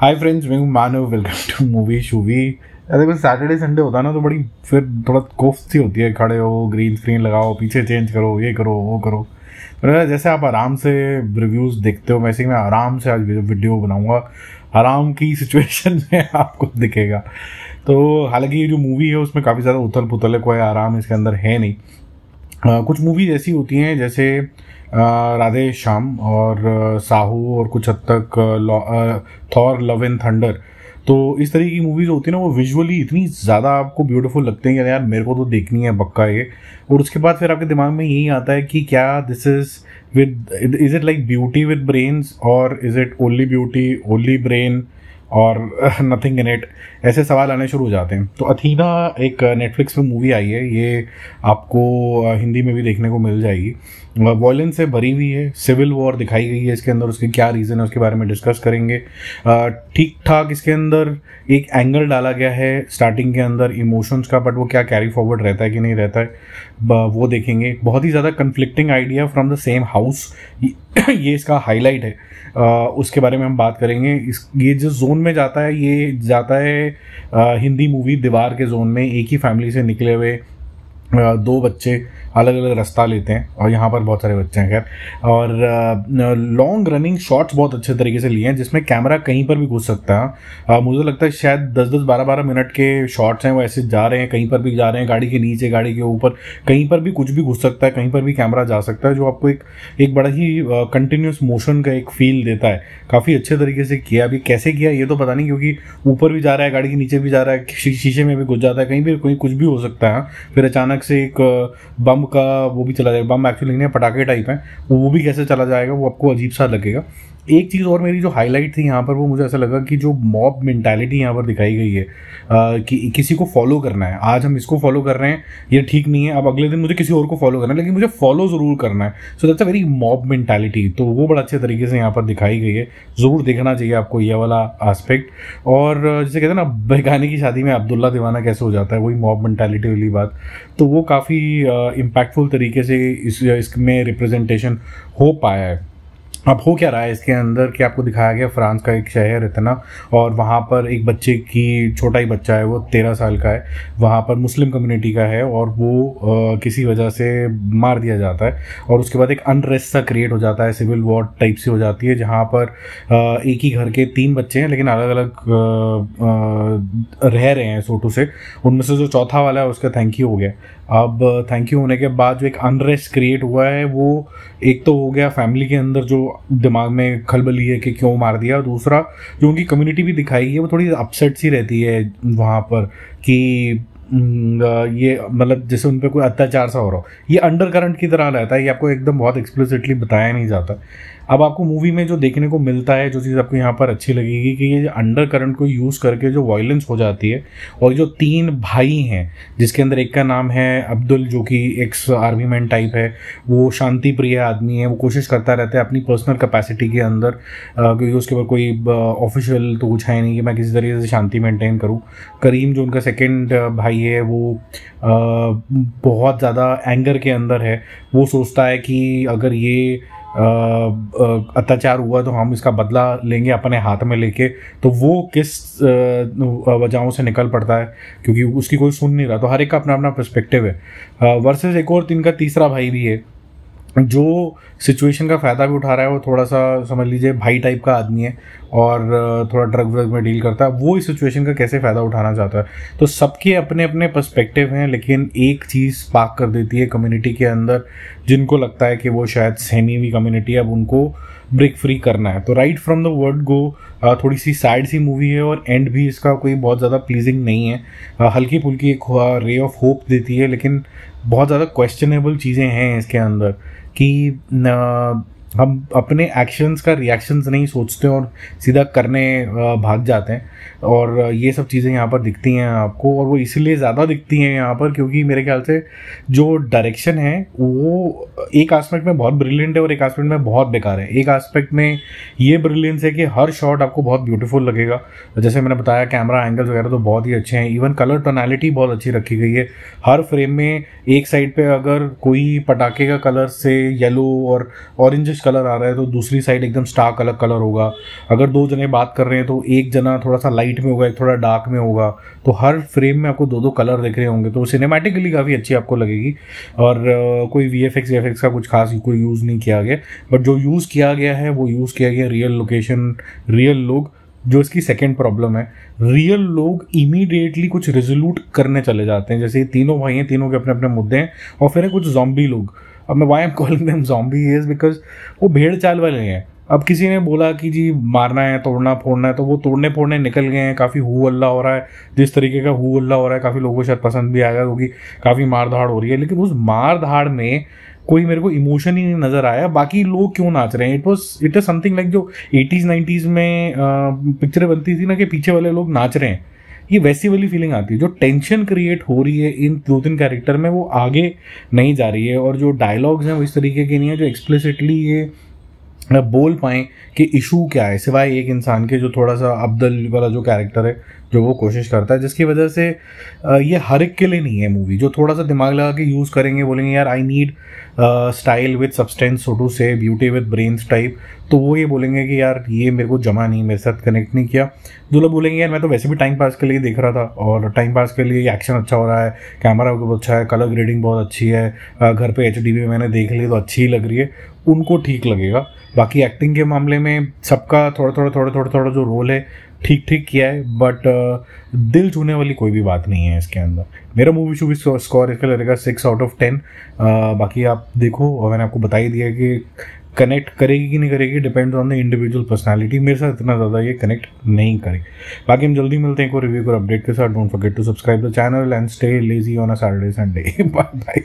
हाय friends मैं हूँ Manav welcome to movie shoovy अरे बस सैटरडे संडे होता है ना तो बड़ी फिर थोड़ा कोफ्त सी होती है। खड़े हो ग्रीन स्क्रीन लगाओ, पीछे चेंज करो, ये करो, वो करो। पर जैसे आप आराम से रिव्यूज़ देखते हो वैसे ही मैं आराम से आज वीडियो बनाऊँगा, आराम की सिचुएशन में आपको दिखेगा। तो हालाँकि ये जो मूवी है, उसमें काफ़ी ज़्यादा उथल पुथल है, कोई आराम इसके अंदर है नहीं। कुछ मूवीज़ ऐसी होती हैं, जैसे राधे श्याम और साहू और कुछ हद तक थॉर, लव एंड थंडर। तो इस तरीके की मूवीज़ होती है ना, वो विजुअली इतनी ज़्यादा आपको ब्यूटीफुल लगते हैं यार, मेरे को तो देखनी है, पक्का ये। और उसके बाद फिर आपके दिमाग में यही आता है कि क्या this is with is it like beauty with brains और is it only beauty only brain और नथिंग इन इट ऐसे सवाल आने शुरू हो जाते हैं। तो अथीना एक नेटफ्लिक्स पे मूवी आई है, ये आपको हिंदी में भी देखने को मिल जाएगी। वॉयलेंस से भरी हुई है सिविल वॉर दिखाई गई है इसके अंदर, उसके क्या रीज़न है, उसके बारे में डिस्कस करेंगे। ठीक ठाक इसके अंदर एक एंगल डाला गया है स्टार्टिंग के अंदर इमोशंस का बट वो क्या कैरी फॉरवर्ड रहता है कि नहीं रहता है वो देखेंगे। बहुत ही ज़्यादा conflicting idea from the same house ये इसका हाईलाइट है। आ, उसके बारे में हम बात करेंगे। इस ये जो जोन में जाता है ये जाता है आ, हिंदी मूवी दीवार के जोन में एक ही फैमिली से निकले हुए दो बच्चे अलग अलग रास्ता लेते हैं और यहाँ पर बहुत सारे बच्चे हैं, खैर। और लॉन्ग रनिंग शॉट्स बहुत अच्छे तरीके से लिए हैं, जिसमें कैमरा कहीं पर भी घुस सकता है। मुझे लगता है शायद दस दस बारह बारह मिनट के शॉट्स हैं, वो ऐसे जा रहे हैं, कहीं पर भी जा रहे हैं, गाड़ी के नीचे, गाड़ी के ऊपर, कहीं पर भी कुछ भी घुस सकता है, कहीं पर भी कैमरा जा सकता है, जो आपको एक एक बड़ा ही कंटिन्यूस मोशन का एक फील देता है। काफ़ी अच्छे तरीके से किया, अभी कैसे किया, ये तो पता नहीं, क्योंकि ऊपर भी जा रहा है, गाड़ी के नीचे भी जा रहा है शीशे में भी घुस जाता है, कहीं भी कहीं कुछ भी हो सकता है, फिर अचानक से एक बम का वो भी चला जाएगा, बम एक्चुअली नहीं है, पटाखे टाइप है। वो भी कैसे चला जाएगा, वो आपको अजीब सा लगेगा। एक चीज़ और मेरी जो हाईलाइट थी यहाँ पर वो मुझे ऐसा लगा कि जो मॉब मेंटालिटी यहाँ पर दिखाई गई है आ, कि किसी को फॉलो करना है। आज हम इसको फॉलो कर रहे हैं ये ठीक नहीं है अब अगले दिन मुझे किसी और को फॉलो करना है लेकिन मुझे फॉलो ज़रूर करना है। So that's a very mob mentality तो वो बड़ा अच्छे तरीके से यहाँ पर दिखाई गई है। ज़रूर देखना चाहिए आपको ये वाला आस्पेक्ट और जैसे कहते हैं ना बेगाने की शादी में अब्दुल्ला दीवाना कैसे हो जाता है वही मॉब मेंटालिटी वाली बात। तो वो काफ़ी इम्पैक्टफुल तरीके से इस इसमें रिप्रेजेंटेशन हो पाया है। अब हो क्या रहा है इसके अंदर कि आपको दिखाया गया फ्रांस का एक शहर इतना और वहाँ पर एक बच्चे की छोटा ही बच्चा है वो तेरह साल का है वहाँ पर मुस्लिम कम्युनिटी का है और वो आ, किसी वजह से मार दिया जाता है और उसके बाद एक अनरेस्ट सा क्रिएट हो जाता है सिविल वॉर टाइप से हो जाती है जहाँ पर आ, एक ही घर के तीन बच्चे हैं लेकिन अलग अलग रह रहे हैं सोटू से उनमें से जो चौथा वाला है उसका थैंक यू हो गया। अब थैंक यू होने के बाद जो एक अनरेस्ट क्रिएट हुआ है वो एक तो हो गया फैमिली के अंदर जो दिमाग में खलबली है कि क्यों मार दिया? दूसरा, जो उनकी कम्युनिटी भी दिखाई है, वो थोड़ी अपसेट सी रहती है वहाँ पर कि ये मतलब जैसे उन पर कोई अत्याचार सा हो रहा हो। ये अंडर करंट की तरह रहता है, ये आपको एकदम बहुत एक्सप्लिसिटली बताया नहीं जाता। अब आपको मूवी में जो देखने को मिलता है, जो चीज़ आपको यहाँ पर अच्छी लगेगी कि ये अंडर करंट को यूज़ करके जो वायलेंस हो जाती है और जो तीन भाई हैं, जिसके अंदर एक का नाम है अब्दुल, जो कि एक्स आर्मी मैन टाइप है, वो शांति प्रिय आदमी है, वो कोशिश करता रहता है अपनी पर्सनल कैपेसिटी के अंदर क्योंकि उसके बाद कोई ऑफिशियल तो कुछ है नहीं कि मैं किसी तरीके से शांति मेंटेन करूँ। करीम जो उनका सेकेंड भाई है, वो बहुत ज़्यादा एंगर के अंदर है। वो सोचता है कि अगर ये अत्याचार हुआ तो हम इसका बदला लेंगे अपने हाथ में लेके। तो वो किस वजहों से निकल पड़ता है? क्योंकि उसकी कोई सुन नहीं रहा। तो हर एक का अपना अपना पर्सपेक्टिव है वर्सेस एक और, तीन का तीसरा भाई भी है। जो सिचुएशन का फ़ायदा भी उठा रहा है, वो थोड़ा सा समझ लीजिए भाई टाइप का आदमी है और थोड़ा ड्रग व्रग में डील करता है, वो इस सिचुएशन का कैसे फ़ायदा उठाना चाहता है? तो सबके अपने अपने पर्सपेक्टिव हैं, लेकिन एक चीज़ पाक कर देती है कम्युनिटी के अंदर, जिनको लगता है कि वो शायद सेमी हुई कम्युनिटी है, अब उनको ब्रेक फ्री करना है। तो right from the word go थोड़ी सी सैड सी मूवी है और एंड भी इसका कोई बहुत ज़्यादा प्लीजिंग नहीं है। हल्की फुल्की एक रे ऑफ़ होप देती है, लेकिन बहुत ज़्यादा क्वेश्चनेबल चीज़ें हैं इसके अंदर। कि हम अपने एक्शंस का रिएक्शंस नहीं सोचते और सीधा करने भाग जाते हैं। और ये सब चीज़ें यहाँ पर दिखती हैं आपको और वो इसलिए ज़्यादा दिखती हैं यहाँ पर क्योंकि मेरे ख्याल से जो डायरेक्शन है, वो एक आस्पेक्ट में बहुत ब्रिलियंट है और एक आस्पेक्ट में बहुत बेकार है। एक आस्पेक्ट में ये ब्रिलियंस है कि हर शॉट आपको बहुत ब्यूटीफुल लगेगा। जैसे मैंने बताया कैमरा एंगल्स वगैरह तो बहुत ही अच्छे हैं। इवन कलर टोनैलिटी बहुत अच्छी रखी गई है। हर फ्रेम में एक साइड पर अगर कोई पटाखे का कलर से येलो और ऑरेंज कलर आ रहा है तो दूसरी साइड एकदम स्टार्क अलग कलर होगा। अगर दो जने बात कर रहे हैं तो एक जना थोड़ा सा लाइट में होगा, एक थोड़ा डार्क में होगा। तो हर फ्रेम में आपको दो दो कलर दिख रहे होंगे तो सिनेमेटिकली काफ़ी अच्छी आपको लगेगी। और कोई वी एफ़ एक्स का कुछ खास कोई यूज़ नहीं किया गया बट जो यूज़ किया गया है, वो यूज़ किया गया रियल लोकेशन रियल लोग जो इसकी सेकेंड प्रॉब्लम है रियल लोग इमीडिएटली कुछ रिजोल्यूट करने चले जाते हैं। जैसे तीनों भाई हैं, तीनों के अपने अपने मुद्दे हैं, और फिर है कुछ जॉम्बी लोग। अब मैं why am calling them zombie is because वो भेड़ चाल वाले हैं। अब किसी ने बोला कि जी, मारना है, तोड़ना, फोड़ना है तो वो तोड़ने फोड़ने निकल गए हैं। काफ़ी हु अल्लाह हो रहा है। जिस तरीके का हु अल्लाह हो रहा है, काफ़ी लोगों को शायद पसंद भी आएगा क्योंकि काफ़ी मार धाड़ हो रही है। लेकिन उस मार धाड़ में कोई मेरे को इमोशन ही नहीं नज़र आया। बाकी लोग क्यों नाच रहे हैं? It was it is something like जो एटीज़ नाइन्टीज़ में पिक्चरें बनती थी ना कि पीछे वाले लोग नाच रहे हैं। ये वैसी वाली फीलिंग आती है। जो टेंशन क्रिएट हो रही है इन दो तीन कैरेक्टर में, वो आगे नहीं जा रही है। और जो डायलॉग्स हैं वो इस तरीके के नहीं है, जो एक्सप्लिसिटली ये बोल पाएँ कि इशू क्या है, सिवाय एक इंसान के जो थोड़ा सा अब्दुल वाला जो कैरेक्टर है, जो वो कोशिश करता है, जिसकी वजह से ये हर एक के लिए नहीं है मूवी जो थोड़ा सा दिमाग लगा के यूज़ करेंगे, बोलेंगे, यार I need style with substance so to say beauty with brains type तो वो ये बोलेंगे कि यार ये मेरे को जमा नहीं, मेरे साथ कनेक्ट नहीं किया। जो लोग बोलेंगे, यार, मैं तो वैसे भी टाइम पास के लिए देख रहा था और टाइम पास के लिए एक्शन अच्छा हो रहा है कैमरा बहुत अच्छा है कलर ग्रेडिंग बहुत अच्छी है घर पे एच डी में मैंने देख ली तो अच्छी ही लग रही है। उनको ठीक लगेगा। बाकी एक्टिंग के मामले में सबका थोड़ा थोड़ा थोड़ा थोड़ा थोड़ा जो रोल है, ठीक ठीक किया है बट दिल छूने वाली कोई भी बात नहीं है इसके अंदर। मेरा मूवी शूवी स्कोर इसका लगेगा सिक्स आउट ऑफ़ टेन बाकी आप देखो, और मैंने आपको बता ही दिया कि कनेक्ट करेगी कि नहीं करेगी depend on the individual personality मेरे साथ इतना ज़्यादा ये कनेक्ट नहीं करेगी। बाकी हम जल्दी मिलते हैं को रिव्यू और अपडेट के साथ. Don't forget to subscribe the channel and stay lazy on a Saturday Sunday bye bye